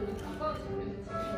음.